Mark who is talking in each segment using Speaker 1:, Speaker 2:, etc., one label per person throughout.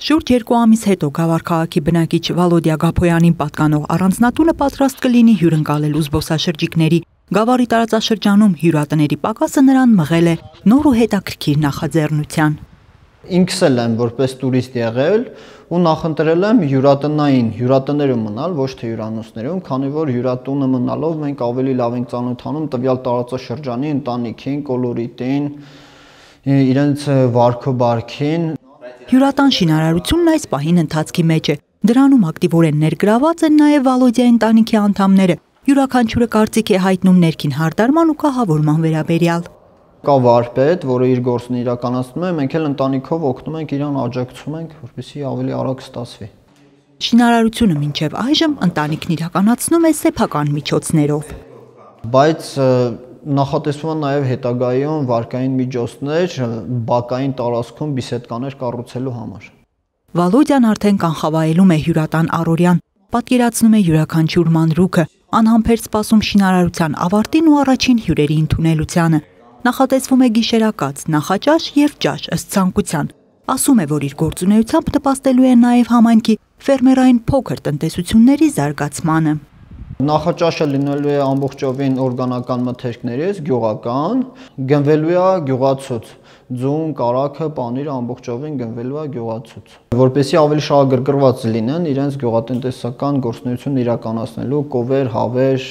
Speaker 1: Շուրջ երկու ամիս հետո Գավառ քաղաքի բնակիչ Վալոդիա Գափոյանին պատկանող առանձնատունը պատրաստ կլինի հյուրընկալելու զբոսաշրջիկների։ Գավառի տարածաշրջանում հյուրատների պակասը նրան մղել է նոր ու հետաքրքիր նախաձեռնության։
Speaker 2: Ինքս էլ եմ որպես տուրիստ եղել ու նախընտրել եմ հյուրատնային հյուրատներում մնալ, ոչ թե հյուրանոցներում, քանի որ հյուրատունը մնալով մենք ավելի լավ ենք ծանոթանում տվյալ տարածաշրջանի ընտանիքին, կոլորիտին, իրենց վարքո բարքին,
Speaker 1: Հյուրատան շինարարությունն այս պահին ընթացքի մեջ է։ Դրանում ակտիվորեն ներգրաված են նաև Վալոդիայի ընտանիքի անդամները։ Յուրաքանչյուրը կարծիք է հայտնում ներքին հարդարման ու կահավորման վերաբերյալ։
Speaker 2: Կա վարպետ, որը իր գործն իրականացնում է, մենք էլ ընտանիքով օգնում ենք իրան աջակցում ենք, որպեսզի ավելի արագ ստացվի։
Speaker 1: Շինարարությունը մինչև այժմ ընտանիքն իրականացնում է սեփական միջոցներով։
Speaker 2: Բայց նախատեսվում է նաև հետագայում վարկային միջոցներ բակային տարածքում բիսեդկաներ կառուցելու համար։
Speaker 1: Վալոդյան արդեն կանխավայելում է հյուրատան Արորյան, պատկերացնում է յուրաքանչյուր մանրուքը, անհամբեր սպասում շինարարության ավարտին ու առաջին հյուրերի ընդունելությանը։ Նախատեսվում է գիշերակաց, նախաճաշ եւ ճաշ ըստ ցանկության։ Ասում է, որ իր գործունեությամբ նպաստելու է նաև համայնքի ֆերմերային փոքր տնտեսությունների զարգացմանը։
Speaker 2: Նախաճաշը լինելու է ամբողջովին օրգանական մթերքներից, գյուղական, գնվելու է գյուղացուց ձուն, կարակը, պանիրը ամբողջովին գնվելու է գյուղացուց։ Որպեսզի ավելի շահագրգռված լինեն իրենց գյուղատնտեսական գործունեություն իրականացնելու կովեր, հավեր,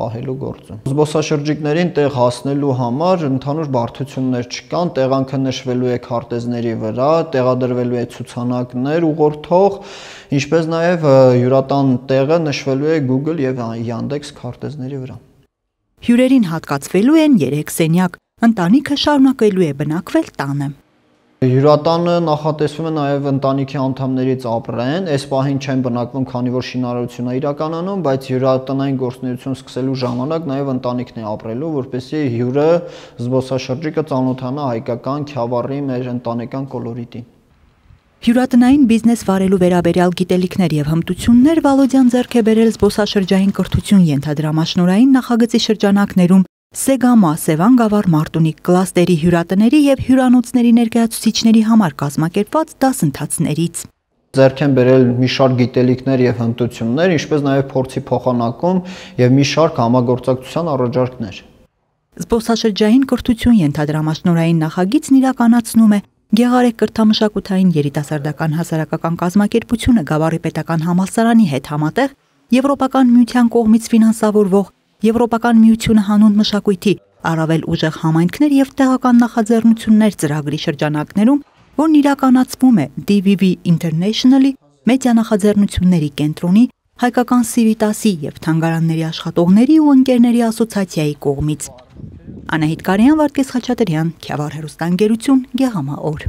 Speaker 2: պահելու գործում։ Զբոսաշրջիկներին տեղ հասնելու համար ընդհանուր բարդություններ չկան, տեղանքը նշվելու է քարտեզների վրա, տեղադրվելու է ցուցանակներ ուղղորդող, ինչպես նաև հյուրատան տեղը նշվելու է Google եւ Yandex քարտեզների վրա։
Speaker 1: Հյուրերին հատկացվելու են 3 սենյակ, ընտանիքը շարունակելու է բնակվել տանը։
Speaker 2: Հյուրատանը նախատեսվում է նաև ընտանիքի անդամներից ապրեն, այս պահին չեն բնակվում, քանի որ շինարարություն է իրականանում, բայց հյուրատնային գործունեություն սկսելու ժամանակ նաև ընտանիքն է ապրելու, որպեսզի հյուրը զբոսաշրջիկը ծանոթանա հայկական Քյավառի մեր ընտանեկան կոլորիտին։
Speaker 1: Հյուրատնային բիզնես վարելու վերաբերյալ գիտելիքներ եւ հմտություններ Վալոդյան ձեռք է բերել զբոսաշրջային կրթություն ենթադրամաշնորային նախագծի շրջանակներում Սեգամա, Սևան գավառ Մարտունիկ կլաստերի հյուրատների եւ հյուրանոցների ներկայացուցիչների համար կազմակերպված դասընթացներից
Speaker 2: ձեռք են բերել մի շարք գիտելիքներ եւ հմտություններ, ինչպես նաեւ փորձի փոխանակում եւ մի շարք համագործակցության առաջարկներ։
Speaker 1: Զբոսաշրջային կրթություն ենթադրամաշնորային նախագիծն իրականացնում է Գեղարեք կրթամշակութային երիտասարդական հասարակական կազմակերպությունը Գավառի պետական համալսարանի հետ համատեղ Եվրոպական միության կողմից ֆինանսավորվող Եվրոպական միությունը հանուն մշակույթի առավել ուժեղ համայնքներ եւ տեղական նախաձեռնություններ ծրագրի շրջանակներում, որն իրականացվում է DVV International-ի մեդիա նախաձեռնությունների կենտրոնի հայկական Civitas-ի եւ թանգարանների աշխատողների ու ընկերների ասոցիացիայի կողմից։ Անահիտ Կարյան, Վարդգես Խաչատրյան, Քյավառ հերոստանգերություն, Գեղամա օր։